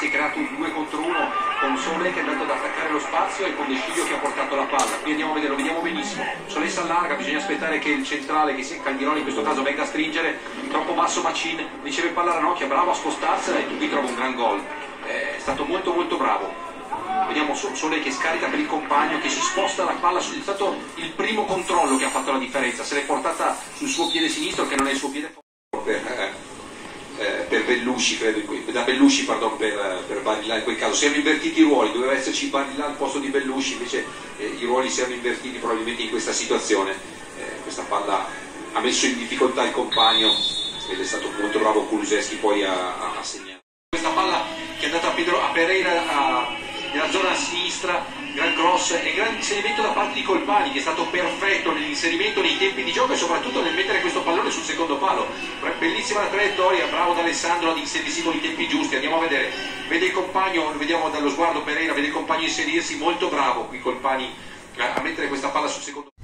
si è creato un 2 contro 1 con Sole che è andato ad attaccare lo spazio e con De che ha portato la palla. Qui andiamo a vedere, lo vediamo benissimo. Sole si allarga, bisogna aspettare che il centrale, che sia Caldironi in questo caso, venga a stringere. Troppo basso Macin, riceve palla Ranocchia, bravo a spostarsi e qui trova un gran gol. È stato molto molto bravo. Vediamo Sole che scarica per il compagno, che si sposta la palla, è stato il primo controllo che ha fatto la differenza, se l'è portata sul suo piede sinistro che non è il suo piede per Bellusci, credo, da Bellusci pardon, per, per Barilla in quel caso. Si erano invertiti i ruoli, doveva esserci Barilla al posto di Bellusci, invece eh, i ruoli si erano invertiti probabilmente in questa situazione. Eh, questa palla ha messo in difficoltà il compagno ed è stato molto bravo Kuluseschi poi a, a, a segnare. Questa palla che è andata a, Pedro, a Pereira a, nella zona sinistra, gran cross e gran inserimento da parte di Colpani che è stato perfetto nell'inserimento nei tempi di gioco e soprattutto nel mettere questo pallone secondo palo. Bellissima la traiettoria, bravo da Alessandro ad inserirsi con i tempi giusti. Andiamo a vedere, vede il compagno, vediamo dallo sguardo Pereira, vede il compagno inserirsi, molto bravo qui Colpani a mettere questa palla sul secondo palo.